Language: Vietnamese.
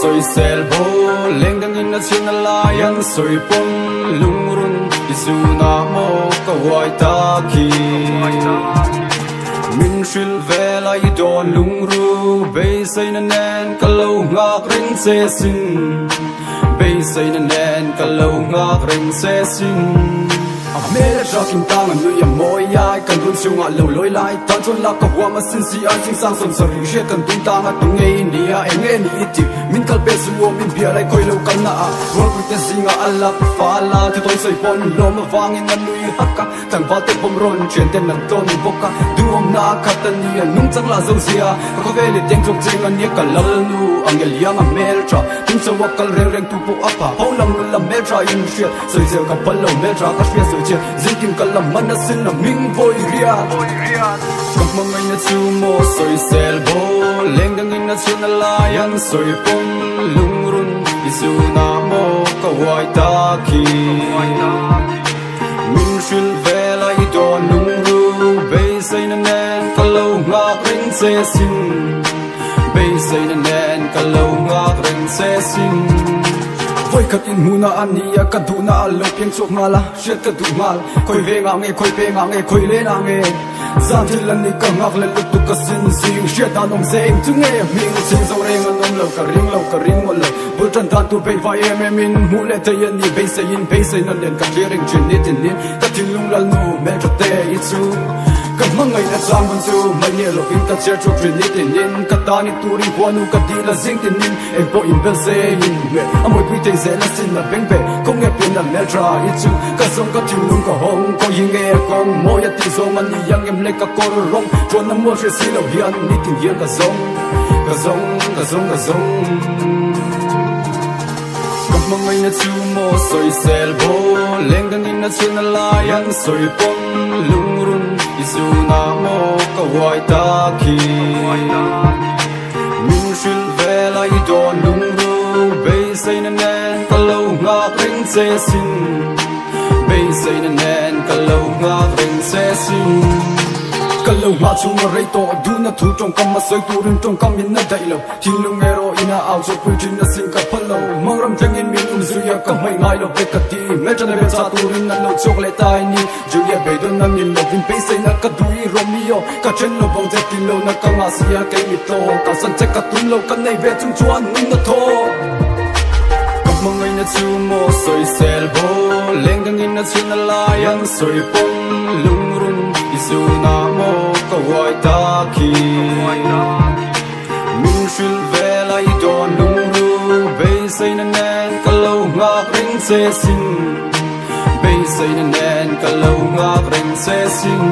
soi sel bo leng dang in na chin la yang soi pom lung run isu na mo ka wai ta ki. Min shil ve lại i don lung ru be sai na nen ka lo ngak ring se sin be sai na nen ka lo ngak ring se sin mê đã cho kim ta ngàn siêu ngã lâu lối lại tan chôn là cả hoa mà xin si ai chính sang sầm sầm. Riêng cần tung ta ngã tung nghe ni à em nghe ni ít min kal pe su wo min bia lại coi lâu cần na world with the singa Allah fa la thì tôi say bon lo mà vang in nuôi hắc cả thằng ba te bom ron chuyện tên nằm tôn boka du ông na khatan ni à, nung chắc là dâu xia có về để tiếng trong cheng anh nhớ cả lâu nu anh nghe liang anh mel tra tum so wakal reng reng tu pu apa ho lam lam mel tra in chuyện rồi giờ gặp bận lâu mel tra các chuyện rồi chuyện dính kim shia chia zikin nó xin là na ming voi ria mong ma đã na chu mo soi sel bo leng dang in na chin na la yang soi lung run isu na mo ka hoài ta ki min shil về la i don lung ru bây sai na nen ka lo nga ring se sin be sai na nen ka lo nga ring se sin khoi khat in huna ania ka du na al lo piang chok mala shet ka du mal khoi ve nga nge khoi pe nga nge khoi le na nge zan thil lan ni ka ngak le tu ka sin sing shet ta nom se tu nge mi ngu sin zo re nga nom lo ka ring lo ka ring mo lo bu tan ta tu pe va em em in mu le te yen ni be se in be se nan den ka clearing chin ni tin ni ta tin lung lal nu me ta te itsu ka mangai na chang bun chu mai ne lo in ta cher chu trin ni tin nin Kat ta ni tu ri hwa nu ka ti la zing tin nin e po in bel se in me a moi pi te se na sin na beng be kong e pin na me tra i chu ka song ka tin lung ka hong ko yin e kong mo ya ti zo man ni yang em le ka kor rong cho na mo she si lo hian ni tin yen ka zong ka zong ka zong ka zong mong ngay na chu mo soi sel bo leng gan in na chen la yang soi pom lung dù na mô cầu gọi ta khi mình xin về lại đồn đúng đủ bây xây nên nên ta lâu ngã rinh xe xin bây xây nên nên ta lâu ngã rinh xe xin sin kalau machu na rei to du na thu trong kam ma soi tu rin trong kam min na dai lo thil lu nge ro ina au so pu chin na sing ka phalo mong ram jang in min um zu ya ka mai ngai lo pe ka ti me chan be cha tu rin na lo chok le tai ni. Ju ya be don na min lo vin pe sai na ka du i romeo. Ka chen lo bong je ti lo na ka ma sia ke mi to ka san che ka tun lo ka nei về chung chuan ning na tho mong anh na chu mô soi sel bo leng dang in na chin na la yang soi pom lung run isu na mo ka wai ta ki min shil ve la i don lung ru be sai na nen ka lo nga ring se sin be sai na nen ka lo nga ring se sin